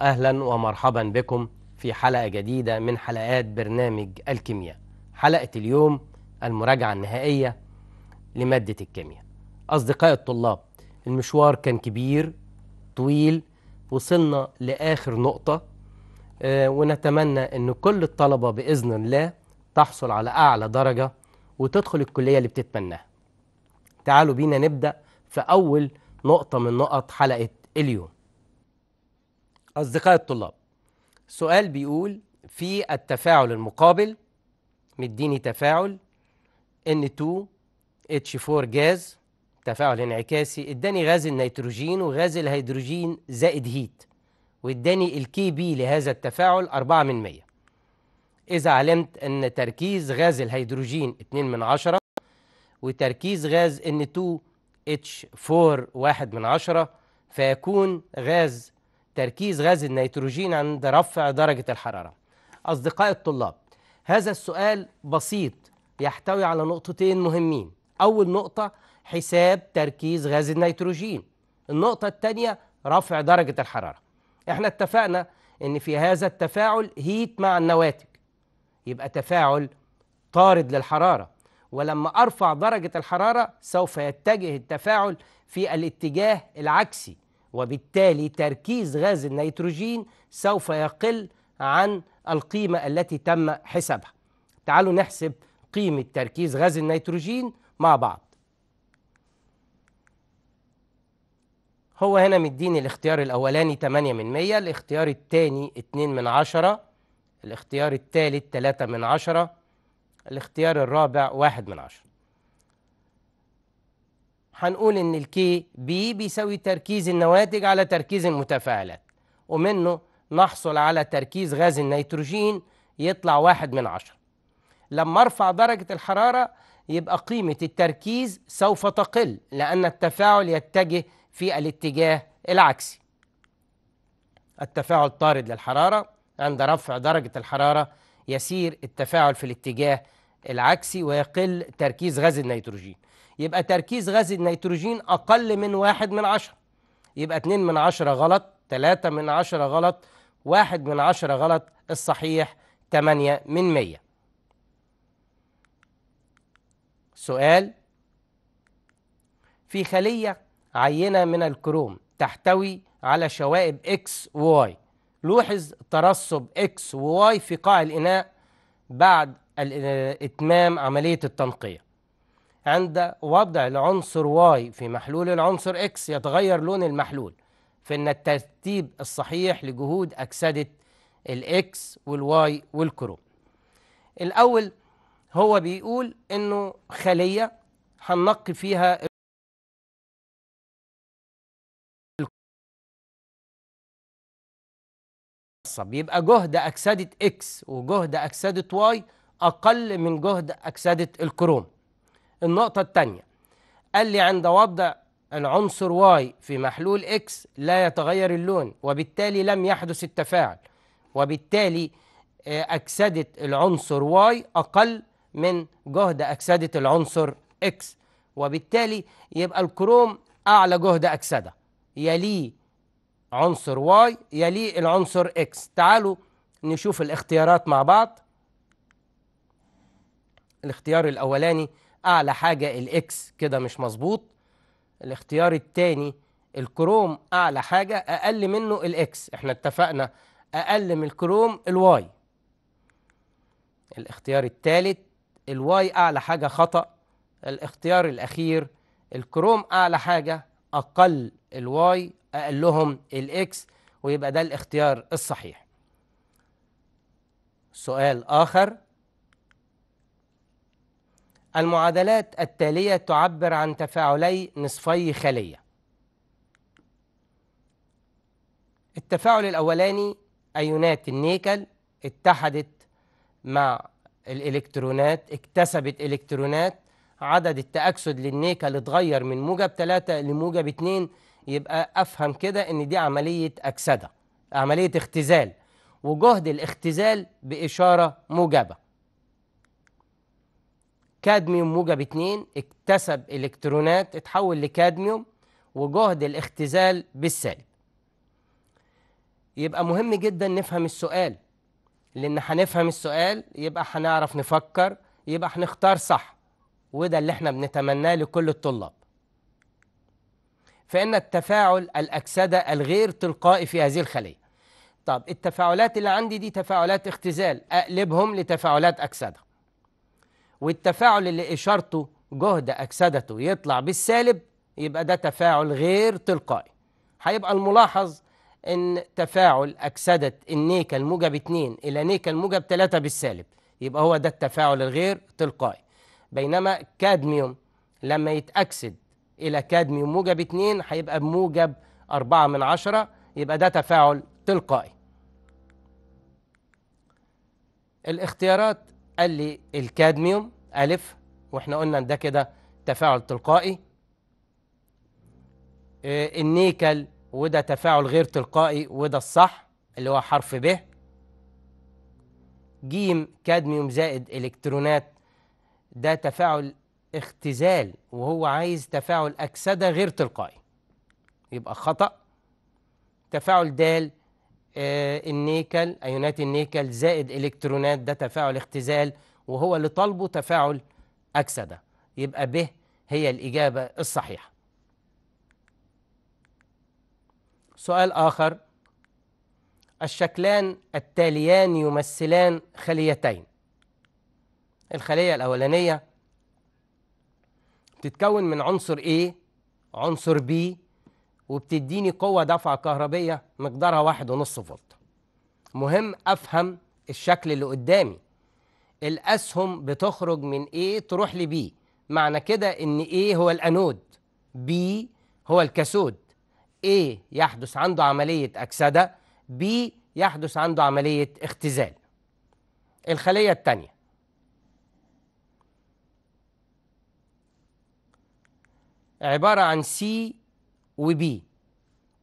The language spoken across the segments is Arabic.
أهلا ومرحبا بكم في حلقة جديدة من حلقات برنامج الكيمياء. حلقة اليوم المراجعة النهائية لمادة الكيمياء. أصدقائي الطلاب المشوار كان كبير طويل وصلنا لآخر نقطة آه، ونتمنى أن كل الطلبة بإذن الله تحصل على أعلى درجة وتدخل الكلية اللي بتتمناها. تعالوا بينا نبدأ في أول نقطة من نقط حلقة اليوم. أصدقائي الطلاب. السؤال بيقول في التفاعل المقابل مديني تفاعل N2H4 جاز تفاعل انعكاسي اداني غاز النيتروجين وغاز الهيدروجين زائد heat واداني ال Kp لهذا التفاعل 4 من 100 إذا علمت أن تركيز غاز الهيدروجين 2 من 10 وتركيز غاز N2H4 1 من 10 فيكون غاز تركيز غاز النيتروجين عند رفع درجة الحرارة. أصدقائي الطلاب هذا السؤال بسيط يحتوي على نقطتين مهمين. أول نقطة حساب تركيز غاز النيتروجين. النقطة الثانية رفع درجة الحرارة. إحنا اتفقنا إن في هذا التفاعل هيت مع النواتج. يبقى تفاعل طارد للحرارة. ولما أرفع درجة الحرارة سوف يتجه التفاعل في الاتجاه العكسي. وبالتالي تركيز غاز النيتروجين سوف يقل عن القيمة التي تم حسابها. تعالوا نحسب قيمة تركيز غاز النيتروجين مع بعض. هو هنا مديني الاختيار الأولاني 8 من 100 الاختيار الثاني 2 من 10 الاختيار الثالث 3 من 10 الاختيار الرابع 1 من 10 هنقول إن ال Kp بيساوي تركيز النواتج على تركيز المتفاعلات ومنه نحصل على تركيز غاز النيتروجين يطلع واحد من عشرة. لما أرفع درجة الحرارة يبقى قيمة التركيز سوف تقل لأن التفاعل يتجه في الاتجاه العكسي. التفاعل طارد للحرارة عند رفع درجة الحرارة يسير التفاعل في الاتجاه العكسي ويقل تركيز غاز النيتروجين. يبقى تركيز غاز النيتروجين أقل من واحد من عشرة. يبقى اتنين من عشرة غلط تلاتة من عشرة غلط واحد من عشرة غلط الصحيح تمانية من مية. سؤال في خلية عينة من الكروم تحتوي على شوائب X و Y لوحظ ترسب X و Y في قاع الإناء بعد إتمام عملية التنقية. عند وضع العنصر Y في محلول العنصر X يتغير لون المحلول فإن الترتيب الصحيح لجهود أكسدة ال X وال Y والكروم الأول هو بيقول إنه خلية هننقي فيها يبقى جهد أكسدة X وجهد أكسدة Y أقل من جهد أكسدة الكروم. النقطة الثانية قال لي عند وضع العنصر Y في محلول X لا يتغير اللون وبالتالي لم يحدث التفاعل. وبالتالي أكسدة العنصر Y أقل من جهد أكسدة العنصر X وبالتالي يبقى الكروم أعلى جهد أكسدة. يليه عنصر Y يليه العنصر X تعالوا نشوف الاختيارات مع بعض. الاختيار الأولاني أعلى حاجة ال X كده مش مظبوط الاختيار الثاني الكروم أعلى حاجة أقل منه ال X إحنا اتفقنا أقل من الكروم ال Y الاختيار الثالث ال Y أعلى حاجة خطأ الاختيار الأخير الكروم أعلى حاجة أقل ال Y أقلهم ال X ويبقى ده الاختيار الصحيح. سؤال آخر. المعادلات التالية تعبر عن تفاعلي نصفي خلية. التفاعل الأولاني أيونات النيكل اتحدت مع الإلكترونات اكتسبت إلكترونات عدد التأكسد للنيكل اتغير من موجب 3 لموجب 2 يبقى أفهم كده إن دي عملية أكسدة عملية اختزال وجهد الاختزال بإشارة موجبة. كادميوم موجب 2 اكتسب الكترونات اتحول لكادميوم وجهد الاختزال بالسالب. يبقى مهم جدا نفهم السؤال. لأن هنفهم السؤال يبقى هنعرف نفكر يبقى هنختار صح. وده اللي إحنا بنتمناه لكل الطلاب. فإن التفاعل الأكسدة الغير تلقائي في هذه الخلية. طب التفاعلات اللي عندي دي تفاعلات اختزال. أقلبهم لتفاعلات أكسدة. والتفاعل اللي إشارته جهد أكسدته يطلع بالسالب يبقى ده تفاعل غير تلقائي. هيبقى الملاحظ إن تفاعل أكسدة النيكل موجب 2 إلى نيكل موجب 3 بالسالب يبقى هو ده التفاعل الغير تلقائي. بينما كادميوم لما يتأكسد إلى كادميوم موجب 2 هيبقى بموجب 4 من 10 يبقى ده تفاعل تلقائي. الاختيارات قال لي الكادميوم ألف وإحنا قلنا إن ده كده تفاعل تلقائي. آه، النيكل وده تفاعل غير تلقائي وده الصح اللي هو حرف ب. جيم كادميوم زائد إلكترونات ده تفاعل اختزال وهو عايز تفاعل أكسدة غير تلقائي. يبقى خطأ. تفاعل آه النيكل أيونات النيكل زائد إلكترونات ده تفاعل اختزال وهو اللي طالبه تفاعل أكسدة. يبقى ب هي الإجابة الصحيحة. سؤال آخر. الشكلان التاليان يمثلان خليتين. الخلية الأولانية بتتكون من عنصر A عنصر B وبتديني قوة دفع كهربية مقدارها واحد ونص فولت. مهم أفهم الشكل اللي قدامي. الأسهم بتخرج من A تروح ل B. معنى كده إن A هو الأنود B هو الكاثود A يحدث عنده عملية أكسدة B يحدث عنده عملية اختزال. الخلية الثانية عبارة عن سي و B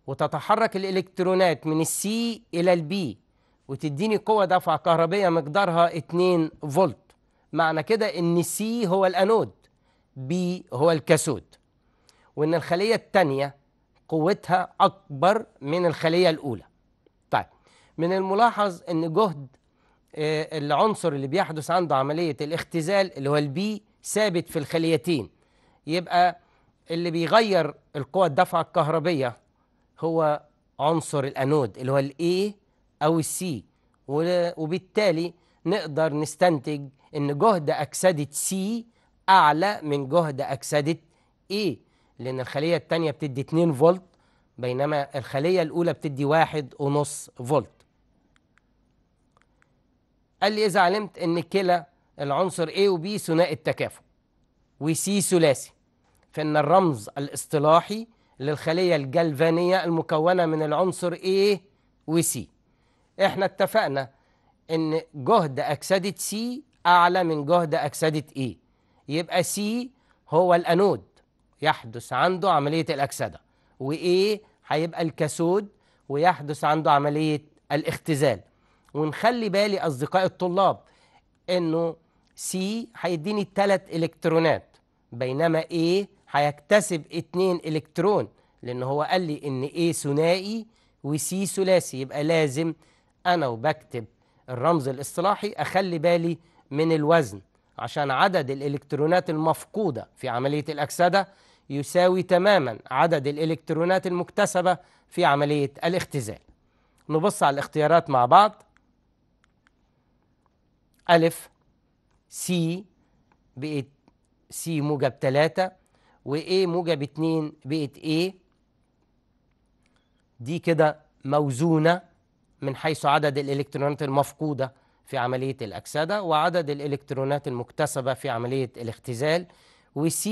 وتتحرك الإلكترونات من ال C إلى ال B وتديني قوة دفع كهربية مقدارها 2 فولت. معنى كده إن C هو الأنود B هو الكاثود وإن الخلية الثانية قوتها أكبر من الخلية الأولى. طيب من الملاحظ إن جهد آه، العنصر اللي بيحدث عنده عملية الاختزال اللي هو ال B ثابت في الخليتين. يبقى اللي بيغير القوى الدفع الكهربية هو عنصر الأنود اللي هو ال A أو ال C وبالتالي نقدر نستنتج إن جهد أكسدة C أعلى من جهد أكسدة A لأن الخلية الثانية بتدي 2 فولت بينما الخلية الأولى بتدي واحد ونص فولت. قال لي إذا علمت إن كلا العنصر A و B ثنائي التكافؤ وسي ثلاثي. فإن الرمز الاصطلاحي للخلية الجلفانية المكونة من العنصر A و C. إحنا اتفقنا إن جهد أكسدة C أعلى من جهد أكسدة A يبقى C هو الأنود يحدث عنده عملية الأكسدة و A هيبقى الكاثود ويحدث عنده عملية الاختزال. ونخلي بالي أصدقاء الطلاب إنه C هيديني ثلاث إلكترونات بينما A هيكتسب اتنين إلكترون لأن هو قال لي إن A ثنائي وسي ثلاثي يبقى لازم أنا وبكتب الرمز الاصطلاحي أخلي بالي من الوزن عشان عدد الإلكترونات المفقودة في عملية الأكسدة يساوي تماما عدد الإلكترونات المكتسبة في عملية الاختزال. نبص على الاختيارات مع بعض. ألف C بقت C موجب 3 و A موجب 2 بقت A. دي كده موزونة من حيث عدد الإلكترونات المفقودة في عملية الأكسدة وعدد الإلكترونات المكتسبة في عملية الاختزال. و C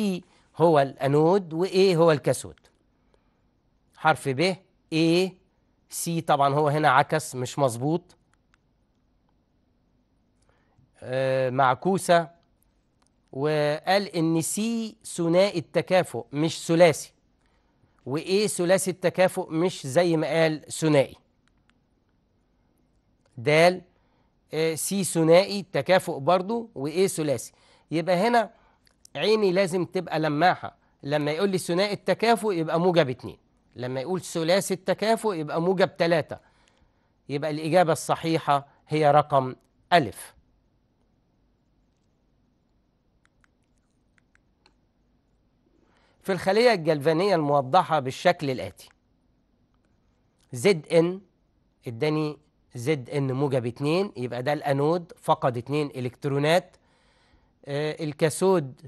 هو الأنود و A هو الكاثود حرف ب A C طبعا هو هنا عكس مش مظبوط. آه معكوسة. وقال إن C ثنائي التكافؤ مش ثلاثي. و A ثلاثي التكافؤ مش زي ما قال ثنائي. آه، C ثنائي التكافؤ برضو و A ثلاثي. يبقى هنا عيني لازم تبقى لماحة. لما يقول لي ثنائي التكافؤ يبقى موجب اتنين. لما يقول ثلاثي التكافؤ يبقى موجب تلاتة. يبقى الإجابة الصحيحة هي رقم ألف. في الخلية الجلفانية الموضحة بالشكل الآتي. زد إن اداني زد إن موجب 2 يبقى ده الأنود فقد 2 إلكترونات. آه الكاثود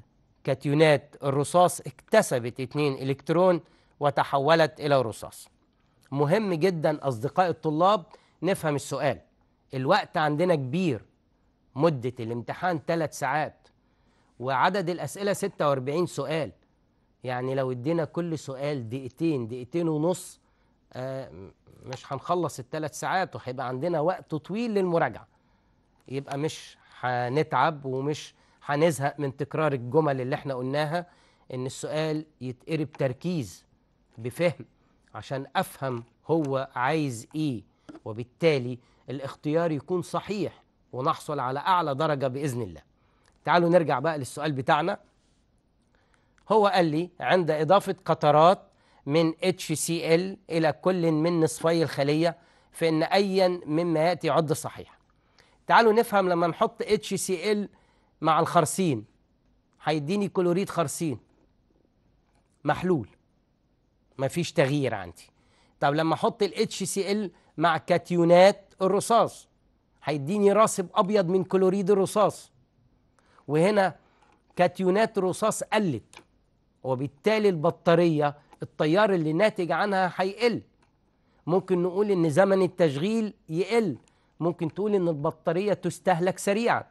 كاتيونات الرصاص اكتسبت 2 إلكترون وتحولت إلى رصاص. مهم جدا أصدقاء الطلاب نفهم السؤال. الوقت عندنا كبير مدة الامتحان 3 ساعات وعدد الأسئلة 46 سؤال. يعني لو ادينا كل سؤال دقيقتين دقيقتين ونص آه مش هنخلص الثلاث ساعات وهيبقى عندنا وقت طويل للمراجعة. يبقى مش هنتعب ومش هنزهق من تكرار الجمل اللي إحنا قلناها إن السؤال يتقري بتركيز بفهم عشان أفهم هو عايز إيه وبالتالي الاختيار يكون صحيح ونحصل على أعلى درجة بإذن الله. تعالوا نرجع بقى للسؤال بتاعنا. هو قال لي عند إضافة قطرات من HCl إلى كل من نصفي الخلية فإن أيا مما يأتي عد صحيح. تعالوا نفهم لما نحط HCl مع الخرسين. هيديني كلوريد خرسين. محلول. مفيش تغيير عندي. طب لما أحط ال HCl مع كاتيونات الرصاص هيديني راسب أبيض من كلوريد الرصاص. وهنا كاتيونات الرصاص قلت. وبالتالي البطارية التيار اللي ناتج عنها هيقل. ممكن نقول إن زمن التشغيل يقل. ممكن تقول إن البطارية تستهلك سريعا.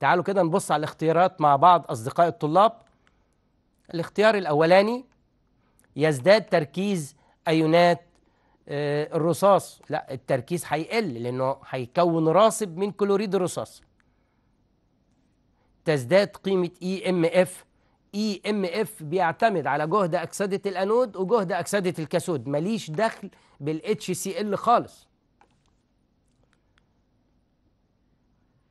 تعالوا كده نبص على الاختيارات مع بعض اصدقاء الطلاب. الاختيار الأولاني يزداد تركيز أيونات آه الرصاص. لا التركيز هيقل لأنه هيكون راسب من كلوريد الرصاص. تزداد قيمة اي ام اف اي ام اف بيعتمد على جهد أكسدة الأنود وجهد أكسدة الكاثود ماليش دخل بالاتش سي ال خالص.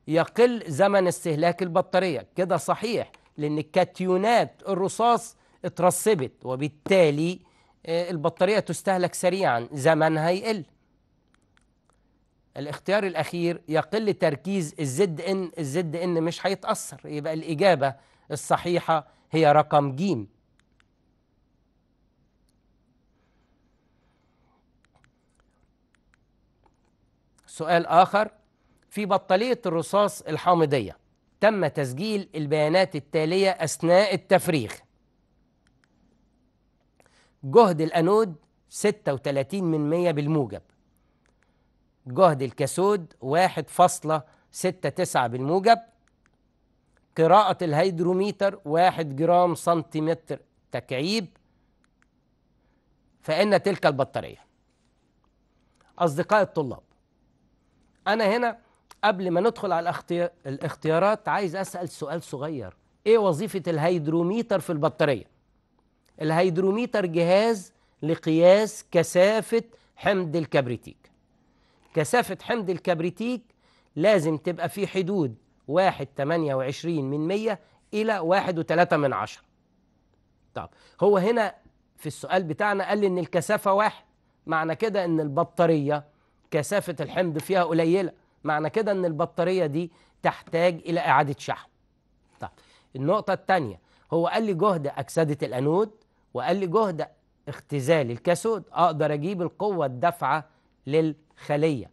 يقل زمن استهلاك البطارية. كده صحيح لأن كاتيونات الرصاص اترسبت وبالتالي البطارية تستهلك سريعا. زمنها يقل. الاختيار الأخير يقل تركيز الزد ان الزد ان مش هيتأثر. يبقى الإجابة الصحيحة هي رقم ج سؤال آخر. في بطارية الرصاص الحامضية تم تسجيل البيانات التالية أثناء التفريغ. جهد الأنود 36 من 100 بالموجب. جهد الكاثود 1.69 بالموجب. قراءة الهيدروميتر واحد جرام سنتيمتر تكعيب فإن تلك البطارية. أصدقاء الطلاب أنا هنا قبل ما ندخل على الاختيارات عايز أسأل سؤال صغير. إيه وظيفة الهيدروميتر في البطارية؟ الهيدروميتر جهاز لقياس كثافة حمض الكبريتيك. كثافة حمض الكبريتيك لازم تبقى في حدود واحد تمانية وعشرين من مية إلى واحد وتلاتة من عشرة. طب هو هنا في السؤال بتاعنا قال لي إن الكثافة واحد معنى كده إن البطارية كثافة الحمض فيها قليلة معنى كده إن البطارية دي تحتاج إلى إعادة شحن. طب النقطة الثانية هو قال لي جهد أكسدة الأنود وقال لي جهد اختزال الكاثود أقدر أجيب القوة الدافعة للخلية.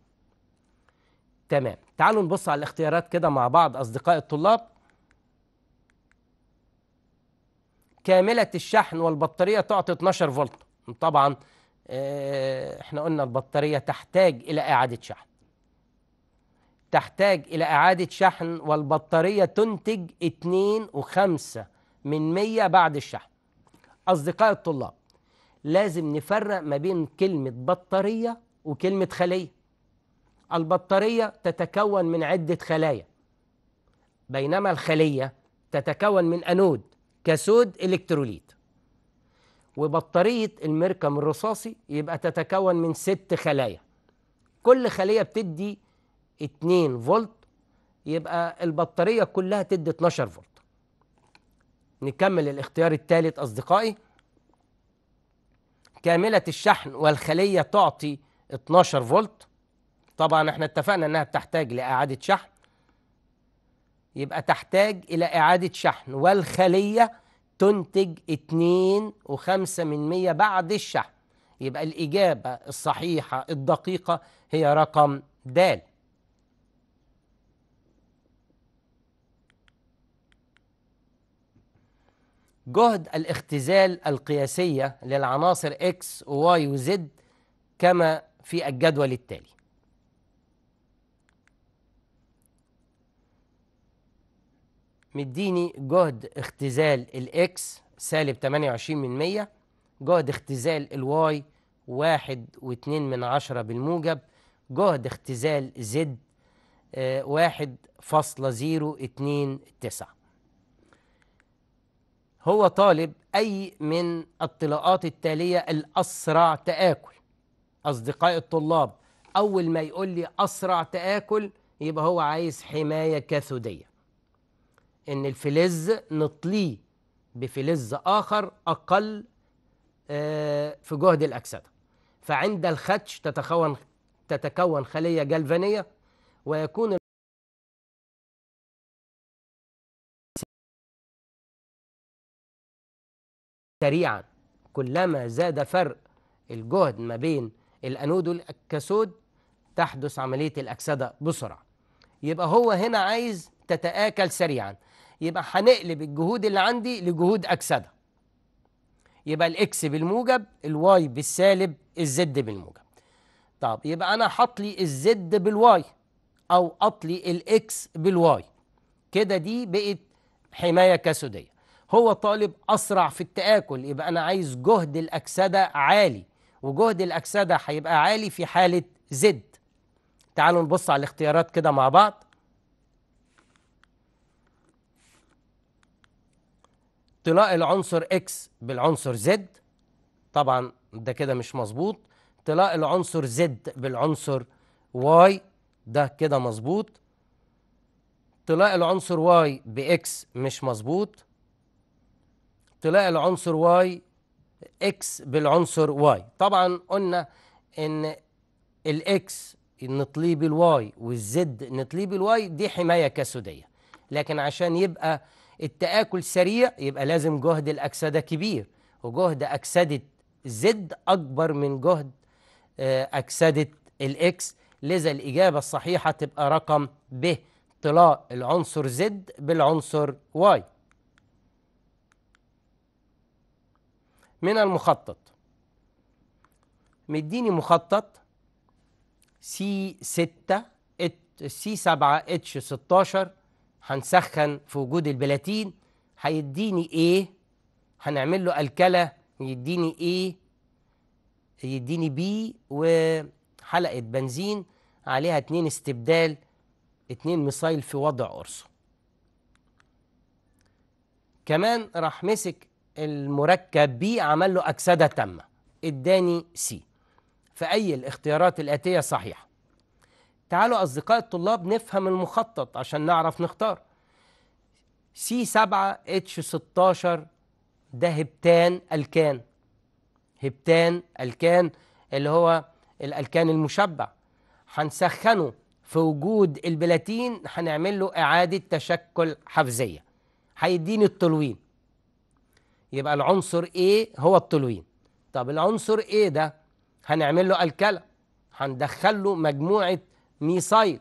تمام. تعالوا نبص على الاختيارات كده مع بعض أصدقاء الطلاب. كاملة الشحن والبطارية تعطي 12 فولت. طبعا آه إحنا قلنا البطارية تحتاج إلى إعادة شحن. تحتاج إلى إعادة شحن والبطارية تنتج 2 وخمسة من 100 بعد الشحن. أصدقاء الطلاب لازم نفرق ما بين كلمة بطارية وكلمة خلية. البطارية تتكون من عدة خلايا. بينما الخلية تتكون من أنود كاثود إلكتروليت. وبطارية المركم الرصاصي يبقى تتكون من ست خلايا. كل خلية بتدي 2 فولت يبقى البطارية كلها تدي 12 فولت. نكمل الاختيار الثالث أصدقائي. كاملة الشحن والخلية تعطي 12 فولت. طبعا إحنا اتفقنا إنها بتحتاج لإعادة شحن. يبقى تحتاج إلى إعادة شحن والخلية تنتج 2.5 من 100 بعد الشحن. يبقى الإجابة الصحيحة الدقيقة هي رقم د جهد الاختزال القياسية للعناصر X و Y و Z كما في الجدول التالي. مديني جهد اختزال الاكس سالب 28 من 100 جهد اختزال ال Y واحد واتنين من عشرة بالموجب جهد اختزال Z آه، واحد فاصلة زيرو اتنين تسعة. هو طالب أي من الطلاءات التالية الأسرع تآكل. أصدقائي الطلاب أول ما يقول لي أسرع تآكل يبقى هو عايز حماية كاثودية إن الفلز نطليه بفلز آخر أقل آه، في جهد الأكسدة. فعند الخدش تتكون تتكون خلية جلفانية ويكون سريعا. كلما زاد فرق الجهد ما بين الأنود والكاثود تحدث عملية الأكسدة بسرعة. يبقى هو هنا عايز تتآكل سريعا. يبقى هنقلب الجهود اللي عندي لجهود أكسدة. يبقى ال X بالموجب ال Y بالسالب ال Z بالموجب. طب يبقى أنا حط لي ال Z بال Y أو اطلي ال X بال Y. كده دي بقت حماية كاثوديه هو طالب أسرع في التآكل يبقى أنا عايز جهد الأكسدة عالي وجهد الأكسدة هيبقى عالي في حالة Z. تعالوا نبص على الاختيارات كده مع بعض. طلاء العنصر X بالعنصر Z طبعا ده كده مش مظبوط. طلاء العنصر Z بالعنصر Y ده كده مظبوط. طلاء العنصر Y ب X مش مظبوط. طلاء العنصر Y X بالعنصر Y طبعا قلنا إن الاكس نطليه بالواي والزد نطليه بالواي دي حماية كاثوديه لكن عشان يبقى التآكل سريع يبقى لازم جهد الأكسدة كبير. وجهد أكسدة Z أكبر من جهد آه، أكسدة ال X لذا الإجابة الصحيحة تبقى رقم ب طلاء العنصر Z بالعنصر Y من المخطط. مديني مخطط سي 6 سي 7 إتش 16 هنسخن في وجود البلاتين هيديني A هنعمل له ألكلة يديني إيه يديني B وحلقة بنزين عليها اتنين استبدال اتنين ميثايل في وضع أورثو كمان راح مسك المركب B عمل له أكسدة تامة اداني C فأي الاختيارات الآتية صحيحة. تعالوا أصدقاء الطلاب نفهم المخطط عشان نعرف نختار. C 7 H 16 ده هبتان ألكان. هبتان ألكان اللي هو الألكان المشبع. هنسخنه في وجود البلاتين هنعمل له إعادة تشكل حفزية. هيديني التولوين. يبقى العنصر A هو التولوين. طب العنصر A ده هنعمل له ألكلة هندخل له مجموعة ميثايل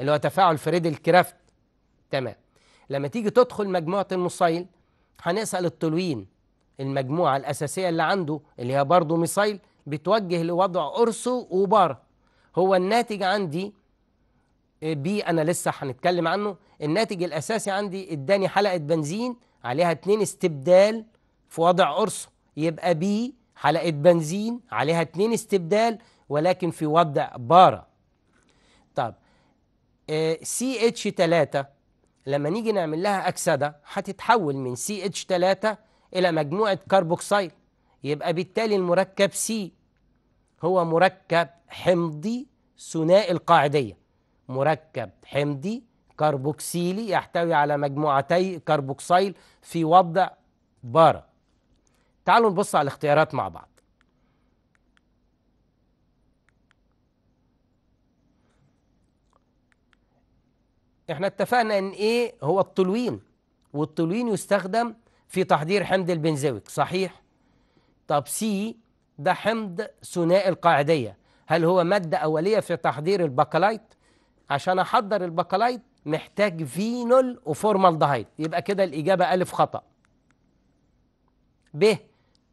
اللي هو تفاعل فريدل كرافت تمام. لما تيجي تدخل مجموعة الميثايل هنسأل التولوين المجموعة الأساسية اللي عنده اللي هي برضه ميثايل بتوجه لوضع أورثو وبارا هو الناتج عندي B أنا لسه هنتكلم عنه. الناتج الأساسي عندي اداني حلقة بنزين عليها اتنين استبدال في وضع أورثو. يبقى B حلقة بنزين عليها اتنين استبدال ولكن في وضع بارا طب C H 3 لما نيجي نعمل لها أكسدة هتتحول من C H 3 إلى مجموعة كربوكسيل يبقى بالتالي المركب C هو مركب حمضي ثنائي القاعدية. مركب حمضي كربوكسيلي يحتوي على مجموعتي كربوكسيل في وضع بارا تعالوا نبص على الاختيارات مع بعض. إحنا اتفقنا ان A هو التولوين والتولوين يستخدم في تحضير حمض البنزويك صحيح؟ طب C ده حمض ثنائي القاعدية هل هو مادة أولية في تحضير الباكلايت؟ عشان أحضر الباكلايت محتاج فينول وفورمالدهيد يبقى كده الإجابة ألف خطأ. ب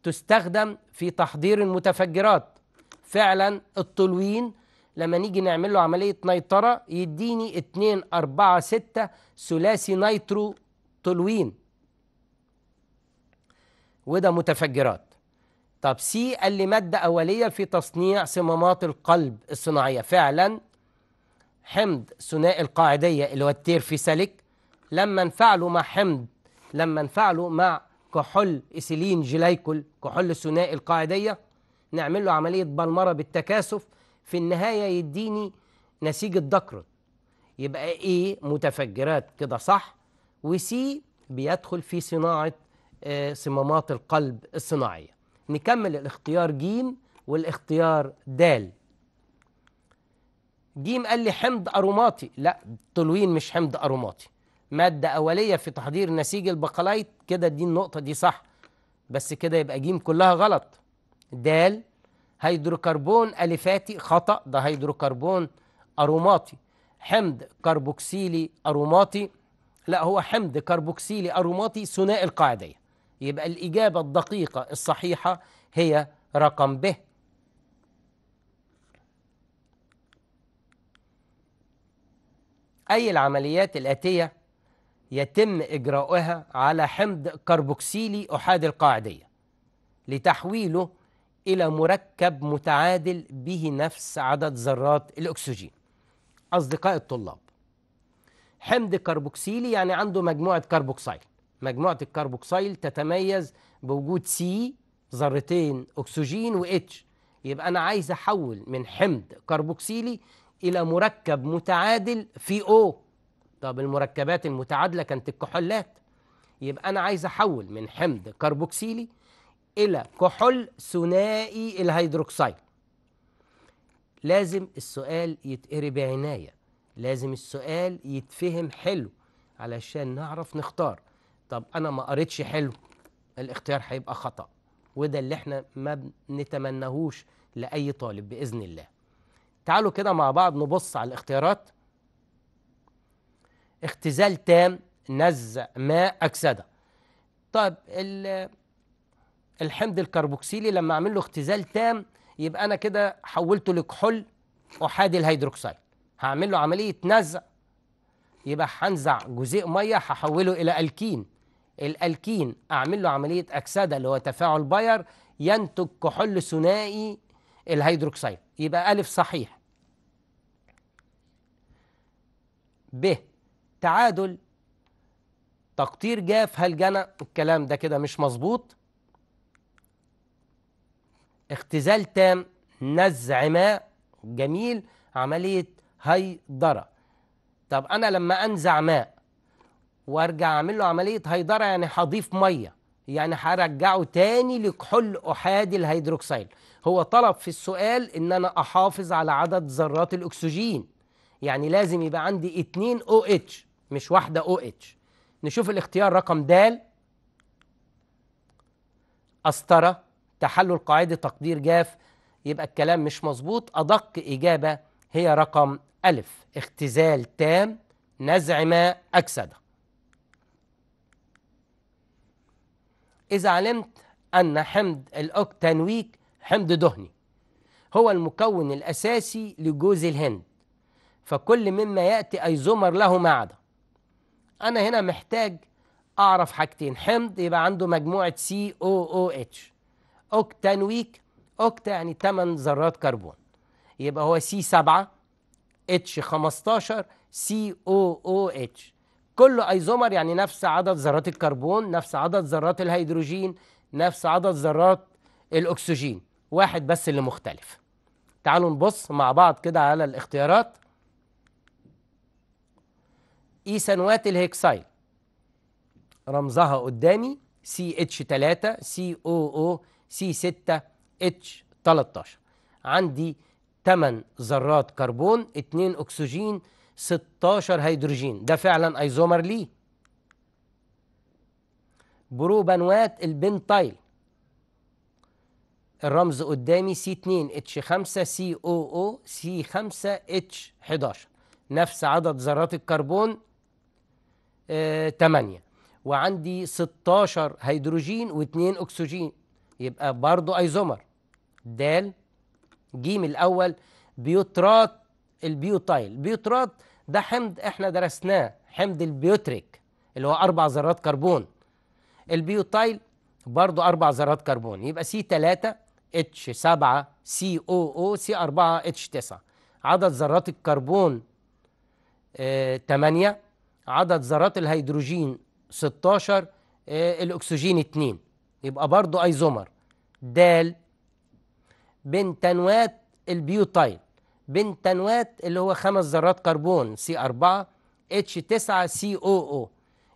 تستخدم في تحضير المتفجرات فعلا التولوين لما نيجي نعمل له عملية نيترة يديني 2 4 6 ثلاثي نيترو تولوين. وده متفجرات. طب C قال لي مادة أولية في تصنيع صمامات القلب الصناعية. فعلا حمض ثنائي القاعدية اللي هو التيرفثاليك لما نفعله مع حمض لما نفعله مع كحول إيثيلين جلايكول كحول ثنائي القاعدية نعمل له عملية بلمرة بالتكاثف. في النهاية يديني نسيج الداكرون يبقى A متفجرات كده صح و C بيدخل في صناعة آه، صمامات القلب الصناعية. نكمل الاختيار جيم والاختيار دال. جيم قال لي حمض أروماتي. لا تولوين مش حمض أروماتي. مادة أولية في تحضير نسيج الباكلايت. كده دي النقطة دي صح بس كده يبقى جيم كلها غلط. دال هيدروكربون أليفاتي خطأ ده هيدروكربون أروماتي. حمض كربوكسيلي أروماتي لا هو حمض كربوكسيلي أروماتي ثنائي القاعدية. يبقى الإجابة الدقيقة الصحيحة هي رقم ب. أي العمليات الآتية يتم إجراؤها على حمض كربوكسيلي أحادي القاعدية لتحويله إلى مركب متعادل به نفس عدد ذرات الأكسجين. أصدقاء الطلاب حمض كربوكسيلي يعني عنده مجموعة كربوكسيل مجموعة الكربوكسيل تتميز بوجود سي ذرتين أكسجين و اتش يبقى أنا عايز أحول من حمض كربوكسيلي إلى مركب متعادل في O. طب المركبات المتعادلة كانت الكحولات. يبقى أنا عايز أحول من حمض كربوكسيلي إلى كحول ثنائي الهيدروكسيد. لازم السؤال يتقري بعناية لازم السؤال يتفهم حلو علشان نعرف نختار. طب أنا ما قريتش حلو الاختيار هيبقى خطأ. وده اللي إحنا ما بنتمنهوش لأي طالب بإذن الله. تعالوا كده مع بعض نبص على الاختيارات. اختزال تام نزع ماء أكسدة. طيب ال- الحمض الكربوكسيلي لما اعمل له اختزال تام يبقى أنا كده حولته لكحول احادي الهيدروكسيد هعمل له عملية نزع. يبقى هنزع جزيء مية هحوله إلى ألكين. الألكين أعمل له عملية أكسدة اللي هو تفاعل باير ينتج كحول ثنائي الهيدروكسيد يبقى ألف صحيح. ب تعادل تقطير جاف. هل جنى؟ الكلام ده كده مش مظبوط. اختزال تام نزع ماء جميل عملية هيدرة. طب أنا لما أنزع ماء وأرجع أعمل له عملية هيدرة يعني هضيف مية يعني هرجعه تاني لكحول أحادي الهيدروكسيل هو طلب في السؤال إن أنا أحافظ على عدد ذرات الأكسجين. يعني لازم يبقى عندي 2 أو اتش مش واحدة أو اتش نشوف الاختيار رقم د. أسترة تحلل قاعدي تقطير جاف يبقى الكلام مش مظبوط. أدق إجابة هي رقم ألف. اختزال تام نزع ماء أكسدة. إذا علمت أن حمض الأوكتانويك حمض دهني هو المكون الأساسي لجوز الهند فكل مما يأتي أيزومر له ما عدا. أنا هنا محتاج أعرف حاجتين حمض يبقى عنده مجموعة H أوكتانويك اوكتا يعني 8 ذرات كربون. يبقى هو سي 7 إتش 15 سي أو أو إتش. كله أيزومر يعني نفس عدد ذرات الكربون نفس عدد ذرات الهيدروجين نفس عدد ذرات الأكسجين. واحد بس اللي مختلف. تعالوا نبص مع بعض كده على الاختيارات. إيثانوات الهيكسايل رمزها قدامي سي إتش 3 سي أو أو سي 6 اتش 13 عندي 8 ذرات كربون 2 اكسجين 16 هيدروجين. ده فعلا ايزومر له. بروبانوات البنتايل. الرمز قدامي سي 2 اتش 5 سي أو أو سي 5 اتش 11 نفس عدد ذرات الكربون آه 8 وعندي 16 هيدروجين و2 اكسجين. يبقى برضو ايزومر. د جيم الأول بيوترات البيوتايل. بيوترات ده حمض إحنا درسناه حمض البيوتريك اللي هو أربع ذرات كربون. البيوتايل برضو أربع ذرات كربون يبقى سي 3 اتش 7 سي أو أو سي 4 اتش 9 عدد ذرات الكربون آه 8 عدد ذرات الهيدروجين 16 آه الأكسجين 2 يبقى برضو ايزومر. د بنتانوات البيوتايل بنتانوات اللي هو خمس ذرات كربون C 4 اتش 9 سي أو أو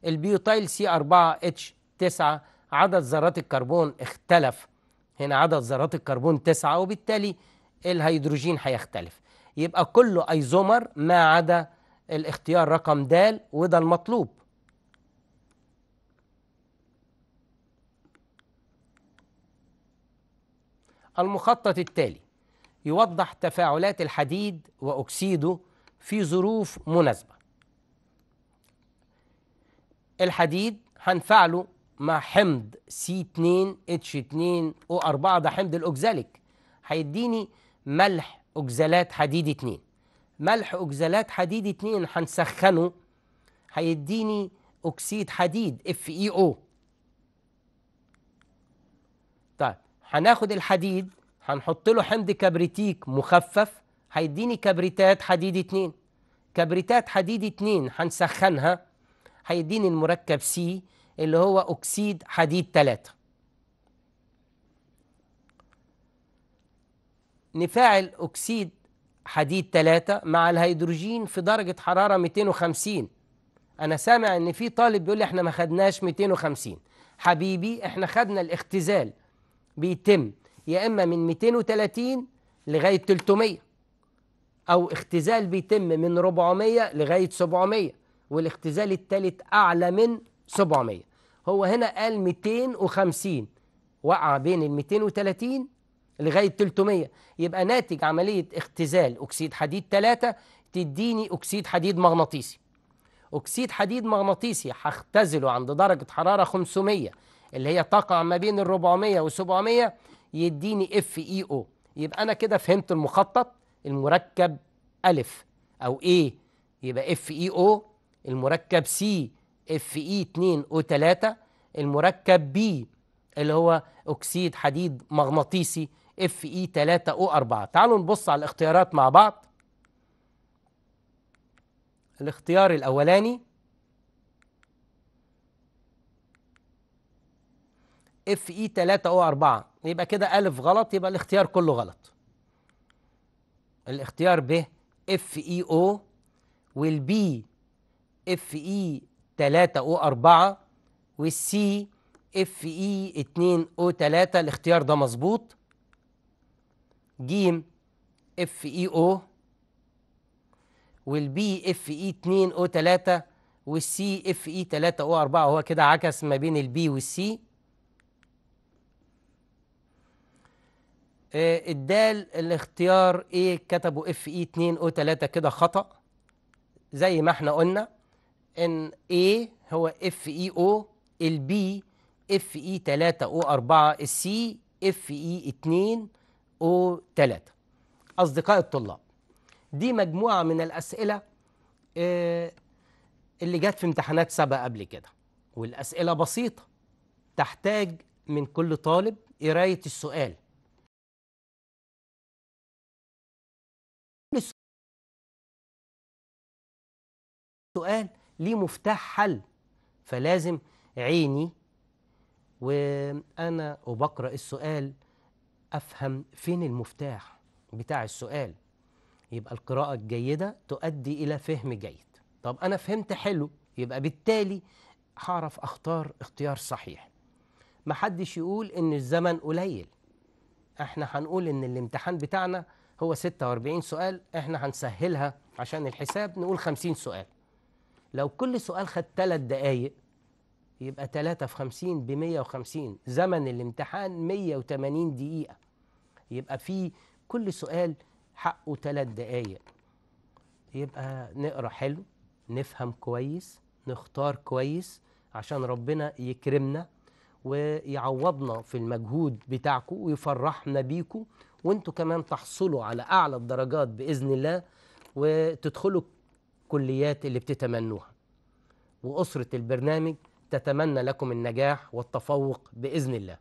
البيوتايل سي 4 اتش 9 عدد ذرات الكربون اختلف. هنا عدد ذرات الكربون 9 وبالتالي الهيدروجين هيختلف. يبقى كله ايزومر ما عدا الاختيار رقم د وده المطلوب. المخطط التالي يوضح تفاعلات الحديد وأكاسيده في ظروف مناسبة. الحديد هنفعله مع حمض C2H2O4 ده حمض الأوكزاليك. هيديني ملح أوكزالات حديد 2 ملح أوكزالات حديد 2 هنسخنه هيديني اكسيد حديد FeO طيب هناخد الحديد هنحط له حمض كبريتيك مخفف هيديني كبريتات حديد 2 كبريتات حديد 2 هنسخنها هيديني المركب C اللي هو أكسيد حديد 3 نفاعل اكسيد حديد 3 مع الهيدروجين في درجة حرارة 250 أنا سامع إن في طالب بيقول لي إحنا ما خدناش 250 حبيبي إحنا خدنا الاختزال. بيتم يا إما من 230 لغاية 300 أو اختزال بيتم من 400 لغاية 700 والاختزال الثالث أعلى من 700 هو هنا قال 250 وقع بين ال 230 لغاية 300 يبقى ناتج عملية اختزال أكسيد حديد 3 تديني أكسيد حديد مغناطيسي. أكسيد حديد مغناطيسي هختزله عند درجة حرارة 500 اللي هي تقع ما بين ال 400 و 700 يديني FeO يبقى أنا كده فهمت المخطط المركب ألف. أو A يبقى FeO المركب C Fe 2 O 3 المركب B اللي هو أكسيد حديد مغناطيسي Fe 3 O 4 تعالوا نبص على الاختيارات مع بعض. الاختيار الأولاني Fe 3 O 4 يبقى كده ألف غلط يبقى الاختيار كله غلط. الاختيار ب FeO وال B Fe 3 O 4 وال C Fe 2 O 3 الاختيار ده مظبوط. جيم FeO وال B Fe 2 O 3 وال C Fe 3 O 4 هو كده عكس ما بين ال B وال C الدال الاختيار A كتبوا Fe 2 O 3 كده خطأ. زي ما إحنا قلنا إن A هو FeO ال B Fe 3 O 4 ال C اف اي 2 أو 3 أصدقاء الطلاب دي مجموعة من الأسئلة آه، اللي جت في امتحانات سابقة قبل كده. والأسئلة بسيطة تحتاج من كل طالب قراية السؤال. سؤال ليه مفتاح حل فلازم عيني وأنا وبقرا السؤال أفهم فين المفتاح بتاع السؤال. يبقى القراءة الجيدة تؤدي إلى فهم جيد. طب أنا فهمت حلو يبقى بالتالي هعرف أختار اختيار صحيح. محدش يقول إن الزمن قليل. إحنا هنقول إن الامتحان بتاعنا هو 46 سؤال إحنا هنسهلها عشان الحساب نقول 50 سؤال. لو كل سؤال خد 3 دقايق يبقى 3 في 50 ب 150 زمن الامتحان 180 دقيقة. يبقى في كل سؤال حقه 3 دقايق. يبقى نقرأ حلو نفهم كويس نختار كويس عشان ربنا يكرمنا ويعوضنا في المجهود بتاعكم ويفرحنا بيكم وانتوا كمان تحصلوا على أعلى الدرجات بإذن الله وتدخلوا الكليات اللي بتتمنوها. وأسرة البرنامج تتمنى لكم النجاح والتفوق بإذن الله.